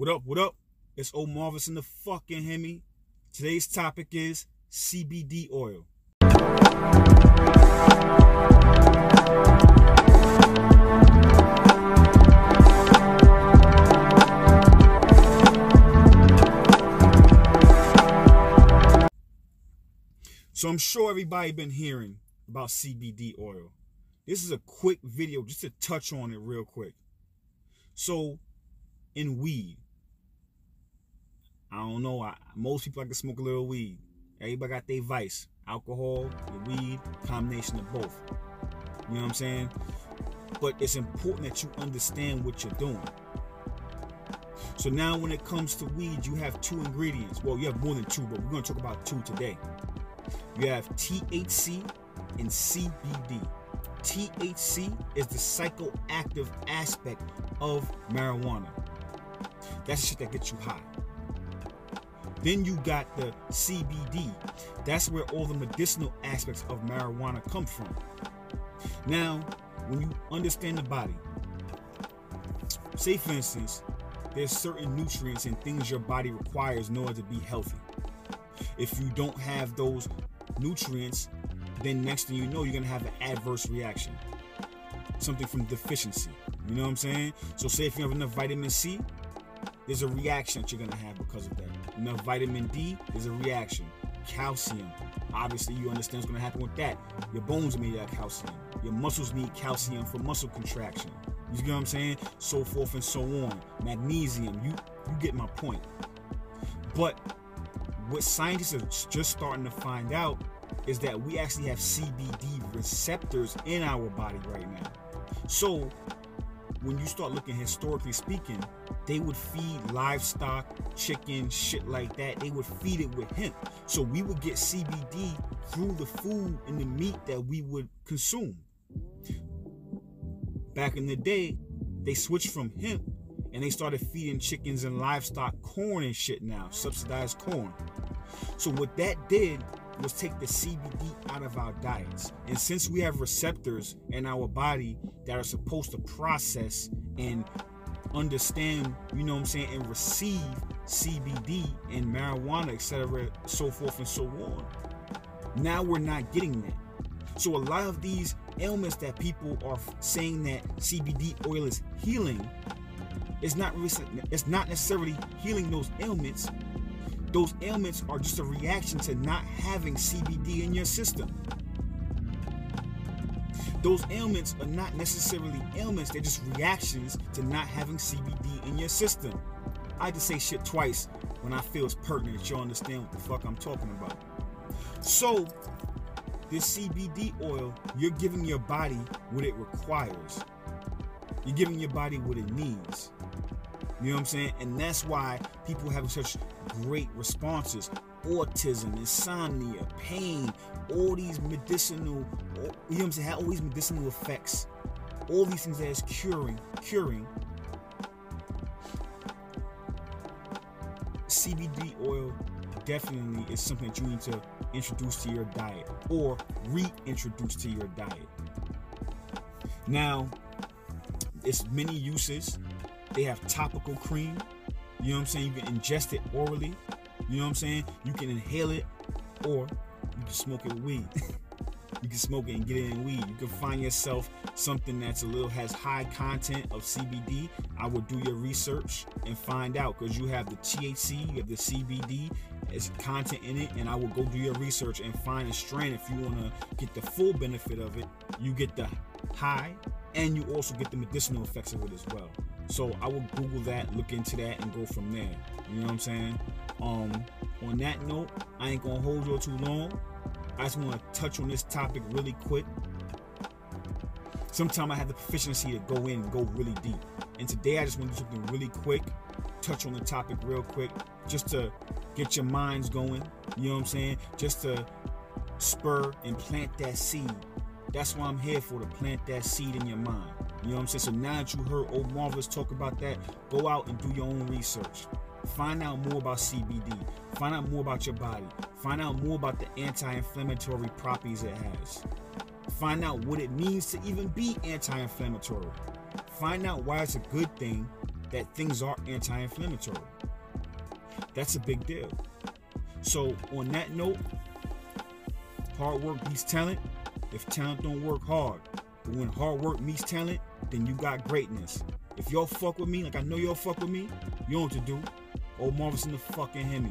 What up, what up? It's Omarvelous in the fucking Hemi. Today's topic is CBD oil. So I'm sure everybody been hearing about CBD oil. This is a quick video just to touch on it real quick. So in weed, I don't know. I, most people like to smoke a little weed. Everybody got their vice. Alcohol, weed, combination of both. You know what I'm saying? But it's important that you understand what you're doing. So now when it comes to weed, you have two ingredients. Well, you have more than two, but we're going to talk about two today. You have THC and CBD. THC is the psychoactive aspect of marijuana. That's the shit that gets you high. Then you got the CBD. That's where all the medicinal aspects of marijuana come from. Now, when you understand the body, say for instance, there's certain nutrients and things your body requires in order to be healthy. If you don't have those nutrients, then next thing you know, you're gonna have an adverse reaction. Something from deficiency. You know what I'm saying? So say if you have enough vitamin C, there's a reaction that you're gonna have because of that. Enough vitamin D, there's a reaction. Calcium, obviously you understand what's gonna happen with that. Your bones are made out of calcium. Your muscles need calcium for muscle contraction. You get what I'm saying? So forth and so on. Magnesium, you you get my point. But what scientists are just starting to find out is that we actually have CBD receptors in our body right now. So when you start looking historically speaking, they would feed livestock, chicken, shit like that. They would feed it with hemp. So we would get CBD through the food and the meat that we would consume. Back in the day, they switched from hemp and they started feeding chickens and livestock corn and shit now, subsidized corn. So what that did was take the CBD out of our diets. And since we have receptors in our body that are supposed to process and understand, you know what I'm saying, and receive CBD and marijuana, etc., so forth and so on. Now we're not getting that. So a lot of these ailments that people are saying that CBD oil is healing, it's not it's not necessarily healing those ailments those ailments are just a reaction to not having CBD in your system. Those ailments are not necessarily ailments, they're just reactions to not having CBD in your system. I to say shit twice when I feel it's pertinent that you understand what the fuck I'm talking about. So, this CBD oil, you're giving your body what it requires. You're giving your body what it needs. You know what I'm saying? And that's why people have such great responses. Autism, insomnia, pain, all these medicinal, you know what I'm saying? All these medicinal effects, all these things that is curing, curing. CBD oil definitely is something that you need to introduce to your diet or reintroduce to your diet. Now, it's many uses. They have topical cream. You know what I'm saying? You can ingest it orally. You know what I'm saying? You can inhale it or you can smoke it with weed. you can smoke it and get it in weed. You can find yourself something that's a little has high content of CBD. I would do your research and find out because you have the THC, you have the CBD, as content in it, and I will go do your research and find a strain if you want to get the full benefit of it. You get the high, and you also get the medicinal effects of it as well. So I will Google that, look into that, and go from there. You know what I'm saying? Um, on that note, I ain't gonna hold you too long. I just want to touch on this topic really quick. Sometimes I have the proficiency to go in and go really deep. And today I just want to do something really quick, touch on the topic real quick, just to get your minds going. You know what I'm saying? Just to spur and plant that seed. That's why I'm here for to plant that seed in your mind. You know what I'm saying? So now that you heard Omarvelous talk about that, go out and do your own research. Find out more about CBD. Find out more about your body. Find out more about the anti-inflammatory properties it has. Find out what it means to even be anti-inflammatory. Find out why it's a good thing that things are anti-inflammatory. That's a big deal. So on that note, hard work beats talent. If talent don't work hard, when hard work meets talent, then you got greatness. If y'all fuck with me, like I know y'all fuck with me, you know what to do. Omarvelous in the fucking Hemi.